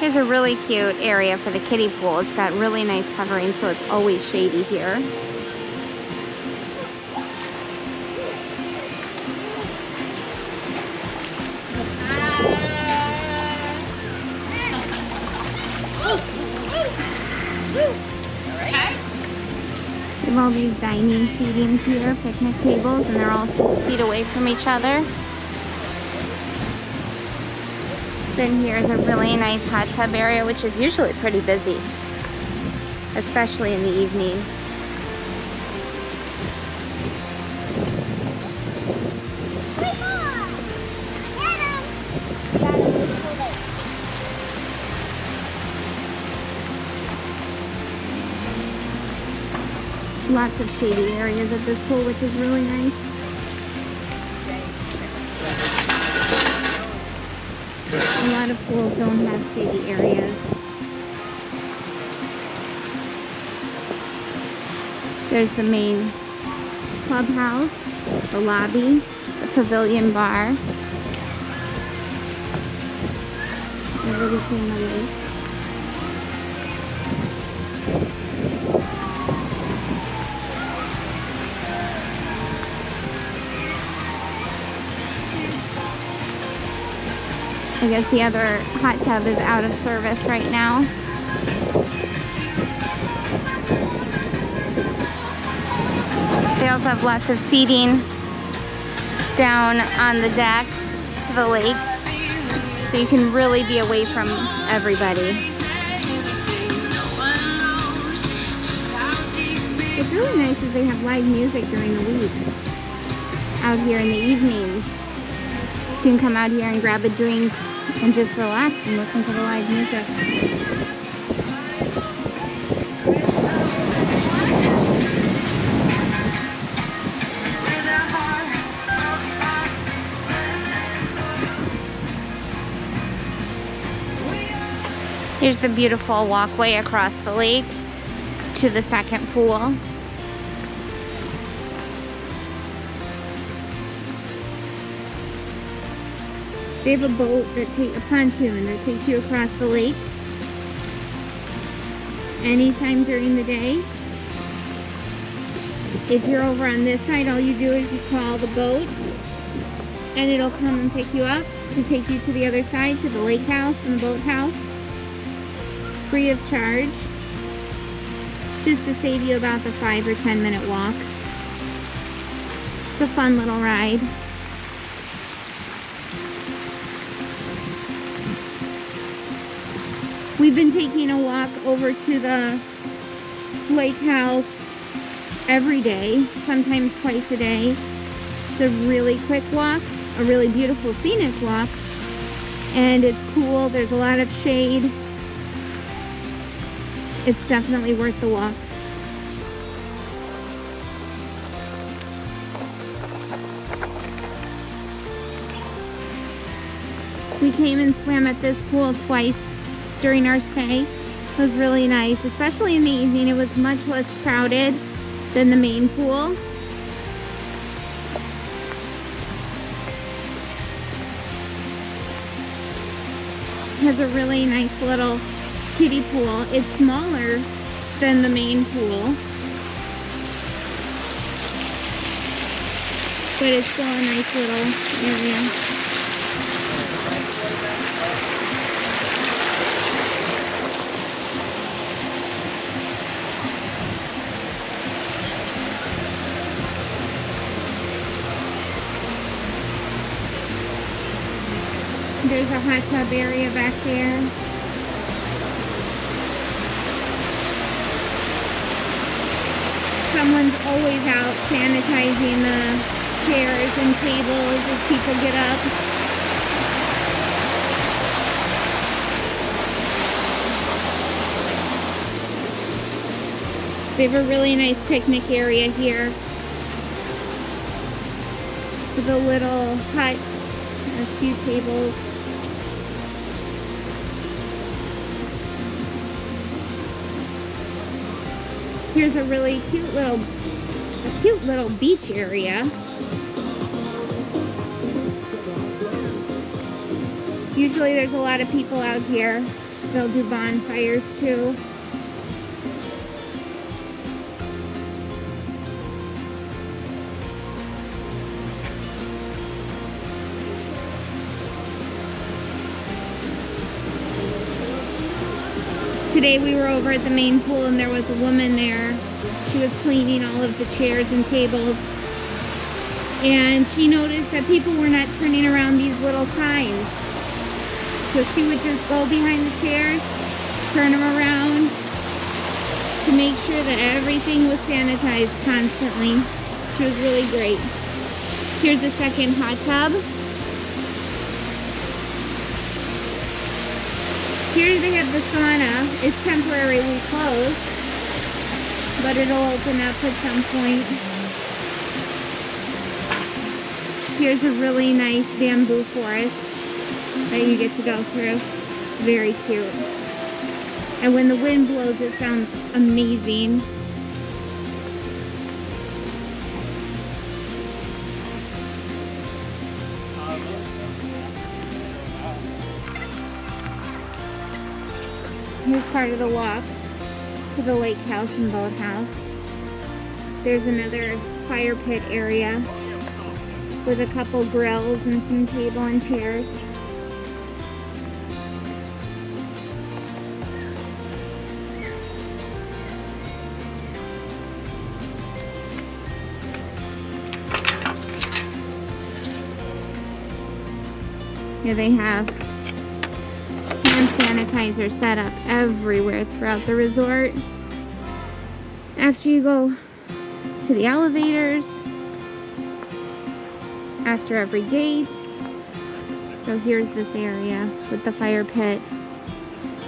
Here's a really cute area for the kiddie pool. It's got really nice covering, so it's always shady here. All these dining seatings here, picnic tables, and they're all six feet away from each other. Then here's a really nice hot tub area, which is usually pretty busy, especially in the evening. Lots of shady areas at this pool, which is really nice. A lot of pools don't have shady areas. There's the main clubhouse, the lobby, the pavilion bar. Overlooking the lake. I guess the other hot tub is out of service right now. They also have lots of seating down on the deck to the lake. So you can really be away from everybody. What's really nice is they have live music during the week out here in the evenings. So you can come out here and grab a drink and just relax and listen to the live music. Here's the beautiful walkway across the lake to the second pool. They have a boat that take a pontoon that takes you across the lake anytime during the day. If you're over on this side, all you do is you call the boat and it'll come and pick you up to take you to the other side, to the lake house and the boat house, free of charge, just to save you about the five or 10 minute walk. It's a fun little ride. We've been taking a walk over to the lake house every day, sometimes twice a day. It's a really quick walk, a really beautiful scenic walk, and it's cool. There's a lot of shade. It's definitely worth the walk. We came and swam at this pool twice during our stay. It was really nice, especially in the evening. It was much less crowded than the main pool. It has a really nice little kiddie pool. It's smaller than the main pool. But it's still a nice little area. There's a hot tub area back there. Someone's always out sanitizing the chairs and tables as people get up. They have a really nice picnic area here with a little hut and a few tables. Here's a really cute little, a cute little beach area. Usually there's a lot of people out here. They'll do bonfires too. Today we were over at the main pool and there was a woman there. She was cleaning all of the chairs and tables. And she noticed that people were not turning around these little signs. So she would just go behind the chairs, turn them around to make sure that everything was sanitized constantly. She was really great. Here's the second hot tub. Here they have the sauna. It's temporarily closed, but it'll open up at some point. Here's a really nice bamboo forest that you get to go through. It's very cute. And when the wind blows, it sounds amazing. Part of the walk to the lake house and boathouse. There's another fire pit area with a couple grills and some table and chairs. Here they have sanitizer set up everywhere throughout the resort. After you go to the elevators, after every gate. So here's this area with the fire pit.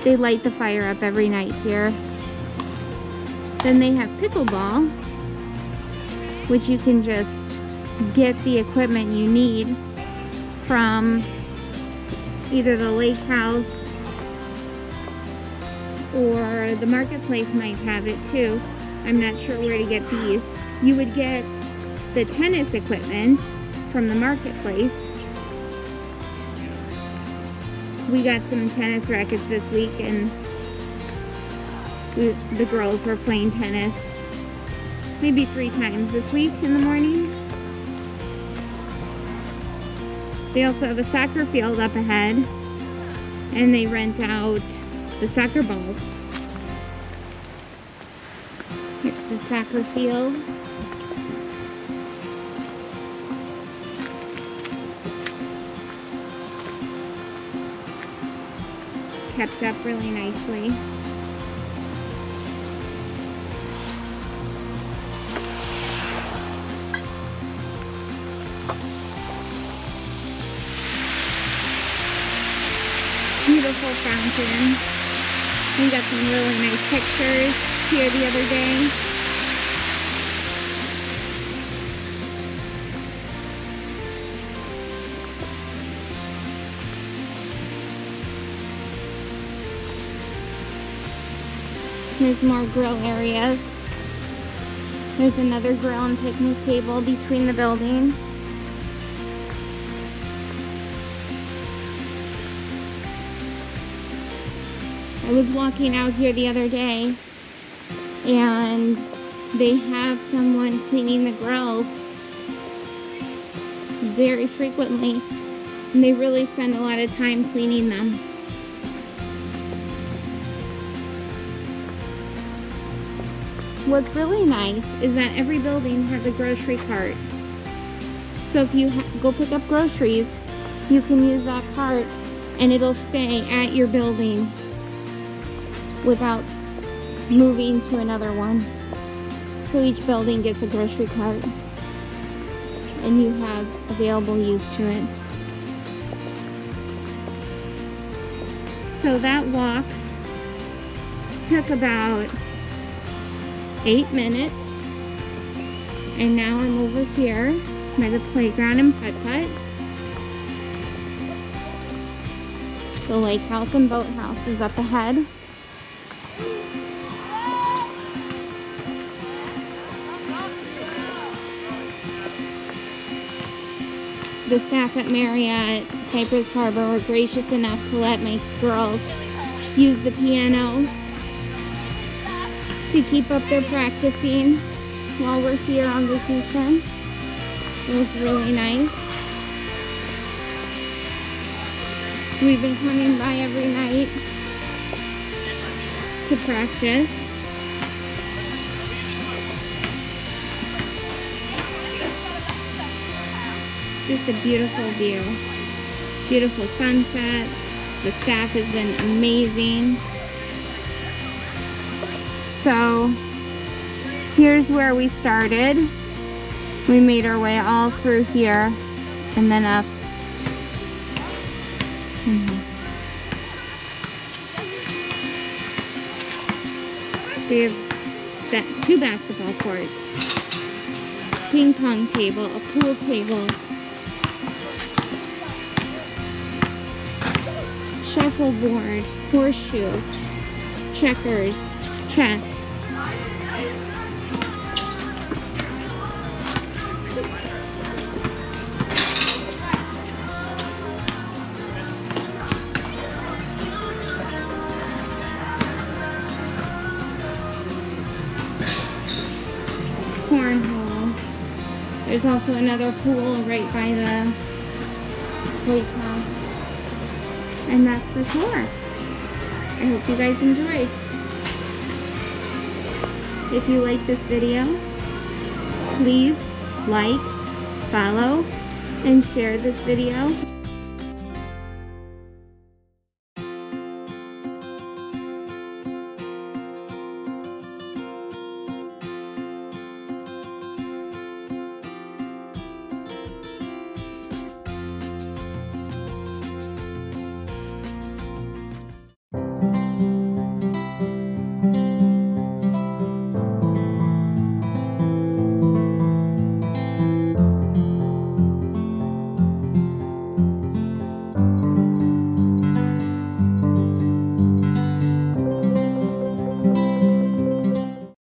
They light the fire up every night here. Then they have pickleball, which you can just get the equipment you need from either the lake house or the marketplace might have it too. I'm not sure where to get these. You would get the tennis equipment from the marketplace. We got some tennis rackets this week and the girls were playing tennis maybe three times this week in the morning. They also have a soccer field up ahead and they rent out the soccer balls. Here's the soccer field. It's kept up really nicely. beautiful fountain. We got some really nice pictures here the other day. There's more grill areas. There's another grill and picnic table between the buildings. I was walking out here the other day and they have someone cleaning the grills very frequently and they really spend a lot of time cleaning them. What's really nice is that every building has a grocery cart. So if you go pick up groceries, you can use that cart and it'll stay at your building without moving to another one. So each building gets a grocery cart and you have available use to it. So that walk took about eight minutes and now I'm over here by the playground and putt-putt. The lake house and boathouse is up ahead. The staff at Marriott Cypress Harbour were gracious enough to let my girls use the piano to keep up their practicing while we're here on vacation. It was really nice. We've been coming by every night to practice. It's just a beautiful view. Beautiful sunset. The staff has been amazing. So here's where we started. We made our way all through here and then up. Mm -hmm. They have two basketball courts, ping pong table, a pool table, shuffleboard, horseshoe, checkers, chess. There's also another pool right by the lake house. And that's the tour. I hope you guys enjoyed. If you like this video, please like, follow, and share this video